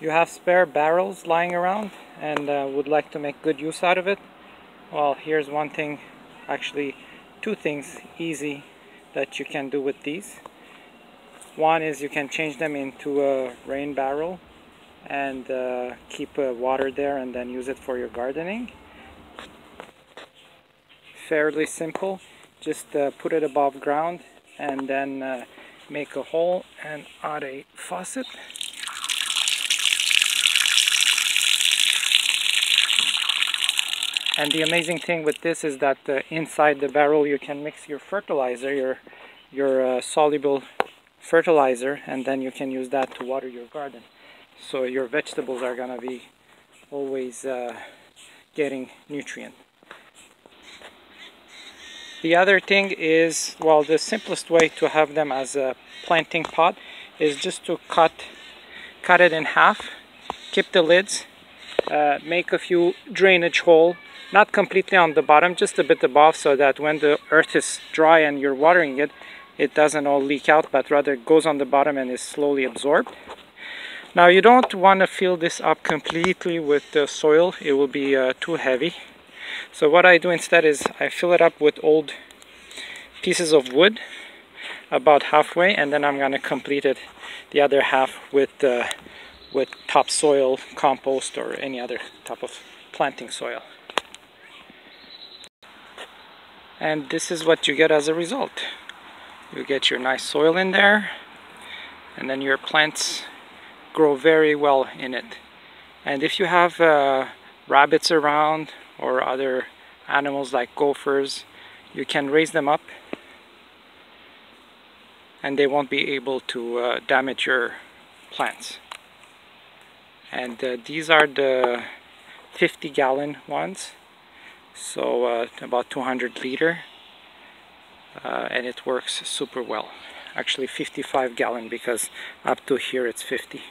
you have spare barrels lying around and uh, would like to make good use out of it? Well here's one thing actually two things easy that you can do with these. One is you can change them into a rain barrel and uh, keep uh, water there and then use it for your gardening. Fairly simple. Just uh, put it above ground and then uh, make a hole and add a faucet And the amazing thing with this is that uh, inside the barrel you can mix your fertilizer, your, your uh, soluble fertilizer, and then you can use that to water your garden. So your vegetables are gonna be always uh, getting nutrient. The other thing is, well, the simplest way to have them as a planting pot is just to cut, cut it in half, keep the lids, uh, make a few drainage hole not completely on the bottom just a bit above so that when the earth is dry and you're watering it it doesn't all leak out but rather goes on the bottom and is slowly absorbed. Now you don't want to fill this up completely with the soil. It will be uh, too heavy. So what I do instead is I fill it up with old pieces of wood about halfway and then I'm gonna complete it the other half with uh, with topsoil compost or any other type of planting soil and this is what you get as a result. You get your nice soil in there and then your plants grow very well in it. And if you have uh, rabbits around or other animals like gophers you can raise them up and they won't be able to uh, damage your plants. And uh, these are the 50 gallon ones so uh, about 200 liter uh, and it works super well. Actually 55 gallon because up to here it's 50